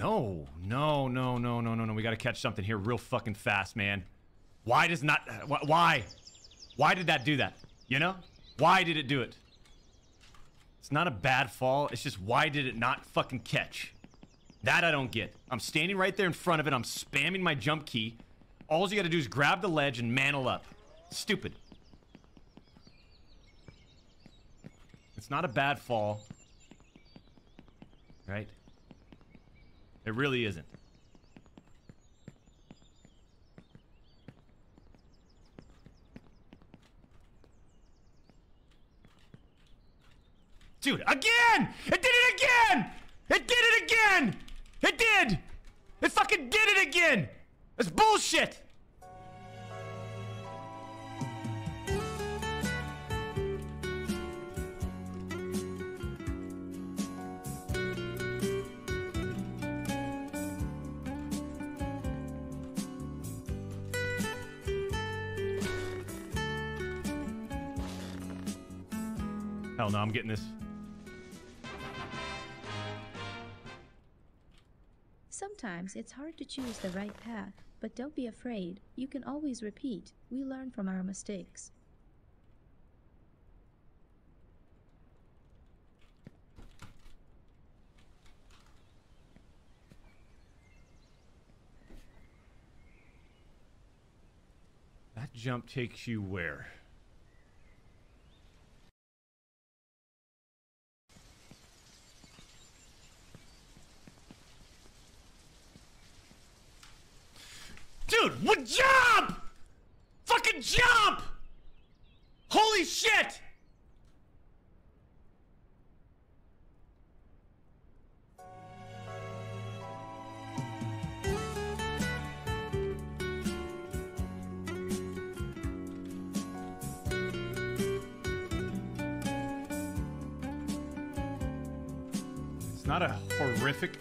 No, no, no, no, no, no, no. We gotta catch something here real fucking fast, man. Why does not. Uh, why? Why did that do that? You know? Why did it do it? It's not a bad fall. It's just why did it not fucking catch? That I don't get. I'm standing right there in front of it. I'm spamming my jump key. All you gotta do is grab the ledge and mantle up. Stupid. It's not a bad fall. Right? It really isn't. Dude, again! It did it again! It did it again! It did! It fucking did it again! That's bullshit! Hell no, I'm getting this. Sometimes it's hard to choose the right path, but don't be afraid. You can always repeat. We learn from our mistakes. That jump takes you where? Dude, what jump? Fucking jump! Holy shit! It's not a horrific.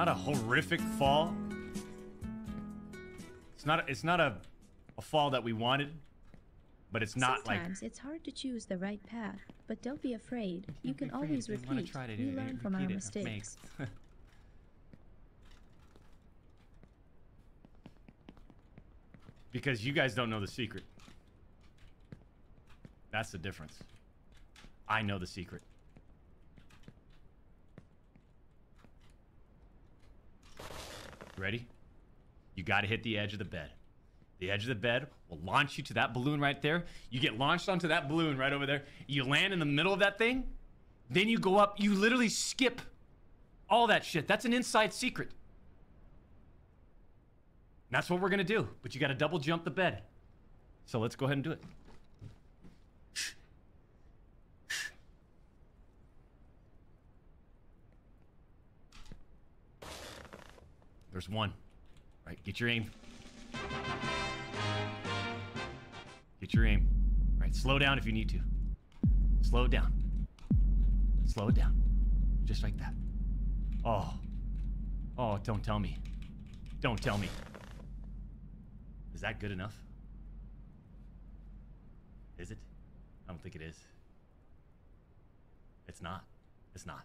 Not a horrific fall. It's not. It's not a, a fall that we wanted, but it's not like. Sometimes it's hard to choose the right path, but don't be afraid. You can Be afraid. always If you wanna repeat. try to We do it, learn from our repeat it mistakes. because you guys don't know the secret. That's the difference. I know the secret. Ready? You got to hit the edge of the bed. The edge of the bed will launch you to that balloon right there. You get launched onto that balloon right over there. You land in the middle of that thing. Then you go up. You literally skip all that shit. That's an inside secret. And that's what we're going to do. But you got to double jump the bed. So let's go ahead and do it. There's one. Right, get your aim. Get your aim. Right, slow down if you need to. Slow it down. Slow it down. Just like that. Oh. Oh, don't tell me. Don't tell me. Is that good enough? Is it? I don't think it is. It's not. It's not.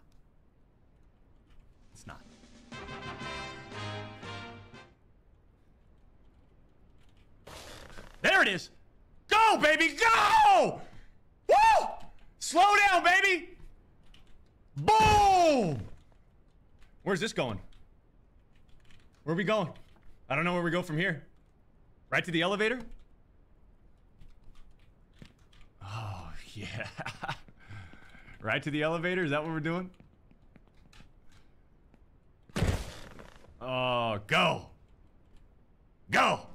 It is. Go, baby, go! Woo! Slow down, baby. Boom! Where's this going? Where are we going? I don't know where we go from here. Right to the elevator? Oh, yeah. right to the elevator? Is that what we're doing? Oh, go. Go.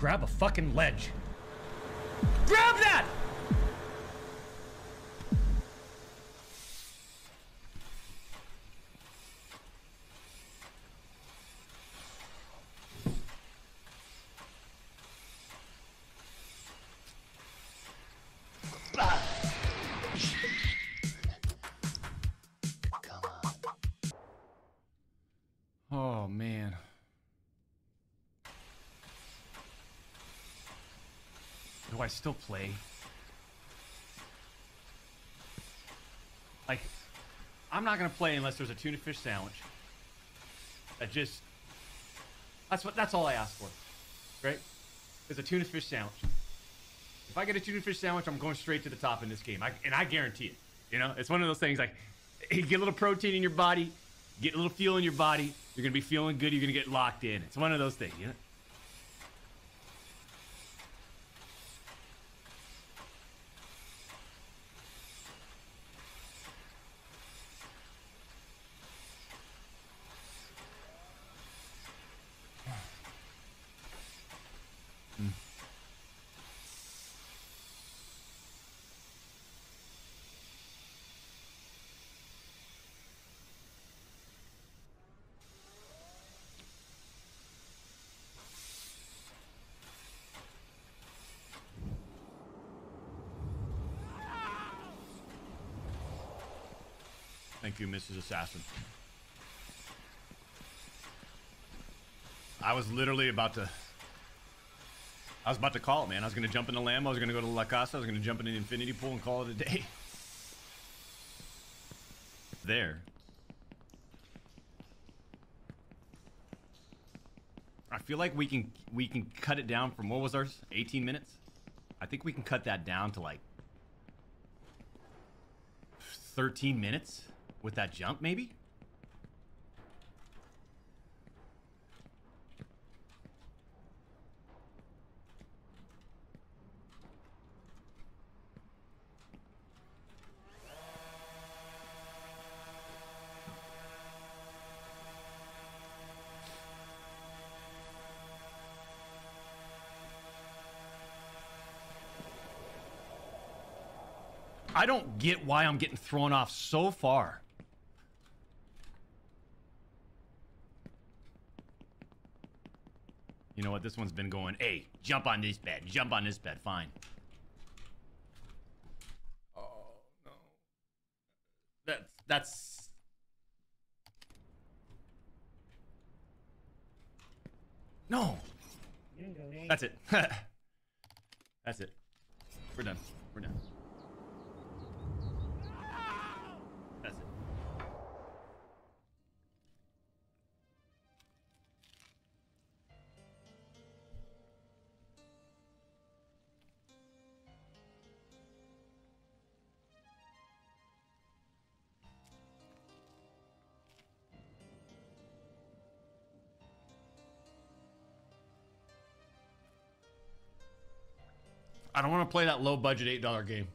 Grab a fucking ledge. Grab that! I still play? Like, I'm not gonna play unless there's a tuna fish sandwich. That just that's what that's all I ask for. Right? Is a tuna fish sandwich. If I get a tuna fish sandwich, I'm going straight to the top in this game. I, and I guarantee it. You know, it's one of those things like you get a little protein in your body, get a little fuel in your body, you're gonna be feeling good, you're gonna get locked in. It's one of those things, you know? Thank you, Mrs. Assassin. I was literally about to. I was about to call it, man. I was going to jump in the Lambo. I was going to go to La Casa. I was going to jump in the infinity pool and call it a day. There. I feel like we can we can cut it down from what was ours? 18 minutes? I think we can cut that down to like 13 minutes with that jump maybe? I don't get why I'm getting thrown off so far. You know what? This one's been going, hey, jump on this bed, jump on this bed, fine. Oh, no. That's, that's... No! That's it. that's it. We're done. We're done. I don't want to play that low budget $8 game.